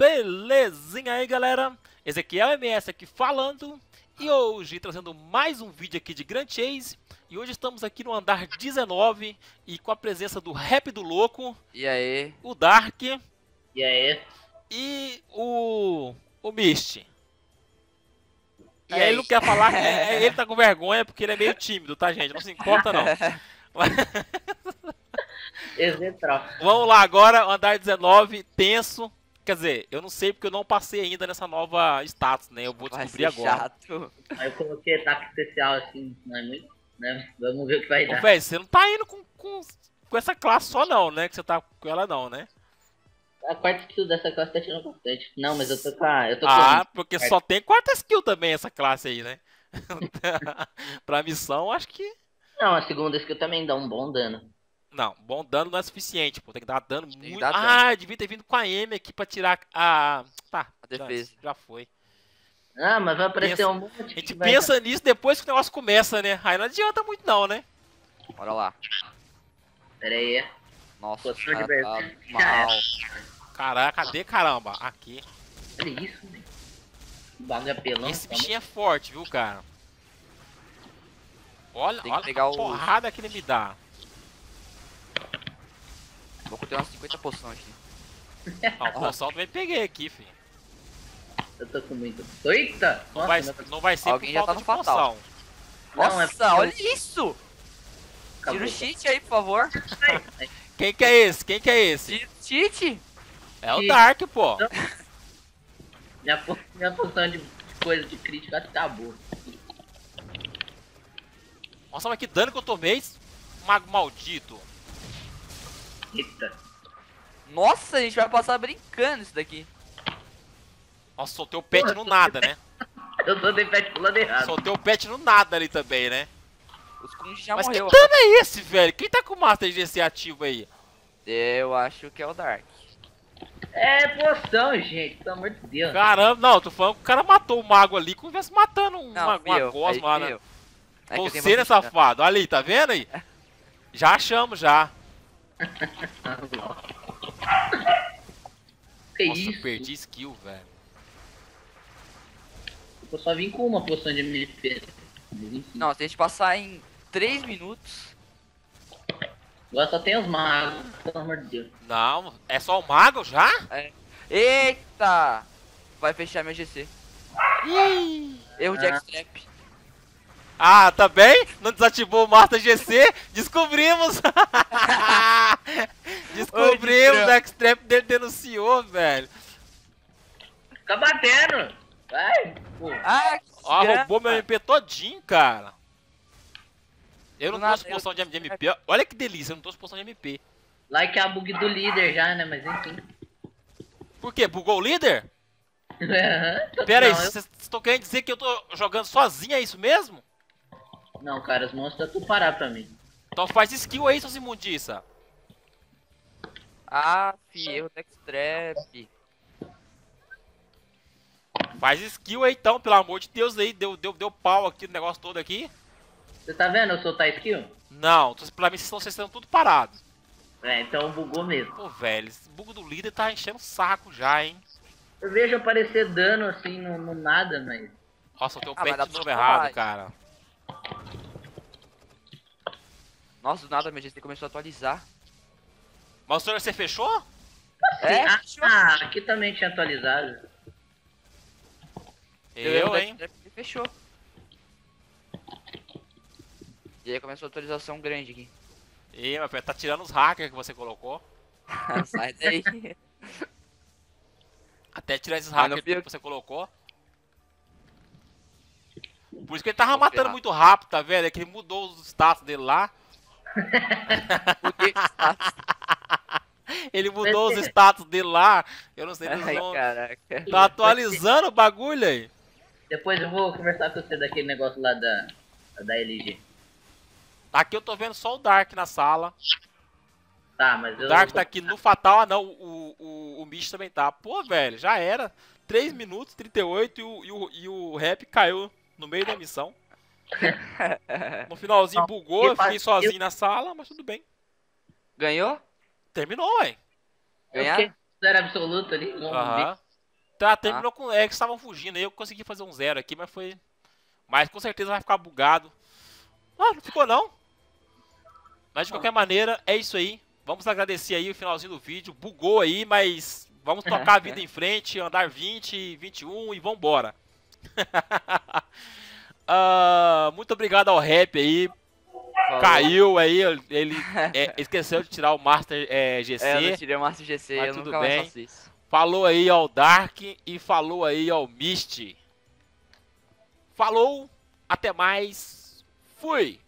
Belezinha aí, galera? É o MS aqui falando e hoje trazendo mais um vídeo aqui de Grand Chase e hoje estamos aqui no andar 19 e com a presença do Rap do Louco, E aí? o Dark E aí? e o o Mist. E aí ele não quer falar, é, é, ele tá com vergonha porque ele é meio tímido, tá gente? Não se importa não. Exetral. Vamos lá agora, o andar 19, tenso. Quer dizer, eu não sei porque eu não passei ainda nessa nova status, né? Eu vou Vai descobrir ser agora. chato. Aí eu coloquei ataque especial assim, não é muito, né? Vamos ver o que vai Ô, dar. velho, você não tá indo com, com, com essa classe só não, né? Que você tá com ela não, né? A quarta skill dessa classe tá tirando bastante. Não, mas eu tô com a. Eu tô Ah, com porque só tem quarta skill também essa classe aí, né? pra missão, acho que... Não, a segunda skill também dá um bom dano. Não, bom dano não é suficiente, pô. Tem que dar dano que muito... dar dano. Ah, devia ter vindo com a M aqui pra tirar a... Tá, A já- defesa. Já, foi. Ah, mas vai aparecer Pensa- um monte A gente que vai pensa nisso depois que o negócio começa, né? Aí não adianta muito não, né? Bora lá. Pera aí. Nossa, Pô, cara tá verdade. mal. Caraca, cadê caramba? Aqui. Olha isso, velho. Que bagulho apelão. Esse tá bichinho é forte, viu, cara? Olha, Tem que olha pegar a o- porrada que ele me dá. Vou ter umas 50 poções aqui. Não, o poção também peguei aqui, filho. Eu tô com muito. Eita! Não Nossa, vai, meu- não vai ser Alguém por já tá de no fatal. poção. Não, é Nossa, porque- olha isso! Tira Acabou. o cheat aí, por favor. Quem que é esse? Quem que é esse? Tira cheat! É o Dark, pô. Minha, po- minha poção de coisa de crítica acabou. Nossa, mas que dano que eu tomei. Mago maldito. Eita. Nossa, a gente vai passar brincando isso daqui. Nossa, soltei o pet no nada, né? Eu tô de pé pulando errado. Soltei o pet no nada ali também, né? Os Kunji já Mas morreu. que dano é esse, velho? Quem tá com o Master GC ativo aí? Eu acho que é o Dark. É poção, gente. Pelo amor de Deus. Caramba, não, tô falando que o cara matou o mago ali como se estivesse matando um- Não, uma, uma eu, gosma lá, né? É que eu tenho Você, né, safado? Olha aí, tá vendo aí? Já achamos, já. Que Nossa, eu isso? perdi skill, velho. Eu só vim com uma poção de MP. Não, se a gente passar em 3 minutos. Agora só tem os magos, pelo amor de Deus. Não, é só o mago já? Eita! Vai fechar meu GC. Ih. Erro de Ah. X-Trap. Ah, tá bem? Não desativou o Master GC? Descobrimos! Descobrimos, o X-Trap dele denunciou, velho. Fica batendo! Vai! Pô. Ah, Ó, roubou meu MP todinho, cara. Eu não eu- poção de MP. Olha que delícia, eu não trouxe poção de MP. Like a bug do líder já, né? Mas enfim. Por quê? Bugou o líder? Aham. Pera aí, vocês estão querendo dizer que eu tô jogando sozinho, é isso mesmo? Não, cara, os monstros tu parar pra mim. Então faz skill aí, seus imundiça. Ah, fi, erro de X-Trap. Faz skill aí então, pelo amor de Deus aí. Deu, deu, deu pau aqui no negócio todo aqui. Você tá vendo eu soltar skill? Não, tô- pra mim vocês estão, vocês estão tudo parados. É, então bugou mesmo. Pô, velho, esse bug do líder tá enchendo o saco já, hein? Eu vejo aparecer dano assim no, no nada, mas. Nossa, eu tenho o Ah, pet de novo errado, cara. Nossa, do nada meu GC começou a atualizar. Mas o senhor você fechou? É, ah, fechou. ah, aqui também tinha atualizado. Eu, de hein? Fechou. E aí começou a atualização grande aqui. Ih, filho, tá tirando os hackers que você colocou. Sai daí. Até tirar esses Ah, hackers eu que você colocou. Por isso que ele tava Vou matando ferrar. muito rápido, tá vendo? É que ele mudou os status dele lá. Porque tá Ele mudou os status dele lá. Eu não sei se Ai, eles vão... caraca. Tá atualizando o bagulho aí. Depois eu vou conversar com você daquele negócio lá da, da LG. Aqui eu tô vendo só o Dark na sala. Tá, mas eu. O Dark tá aqui no Fatal. Ah, não. O, o, o Mish também tá. Pô, velho, já era. 3 minutos, 38 e o, e o, e o rap caiu no meio da missão. No finalzinho bugou, eu fiquei sozinho na sala, mas tudo bem. Ganhou? Terminou, ué. Eu Ganhar? zero absoluto ali. Aham. Tá, terminou com é que estavam fugindo aí, eu consegui fazer um zero aqui, mas foi. Mas com certeza vai ficar bugado. Ah, não ficou não. Mas de qualquer maneira, é isso aí. Vamos agradecer aí o finalzinho do vídeo. Bugou aí, mas vamos tocar a vida em frente, andar 20, 21 e vambora. uh, muito obrigado ao Rap aí. Falou. Caiu aí, ele é, esqueceu de tirar o Master é, GC. É, eu não tirei o Master GC, Mas eu tudo nunca bem. isso. Falou aí ao Dark e falou aí ao Misty. Falou, até mais. Fui.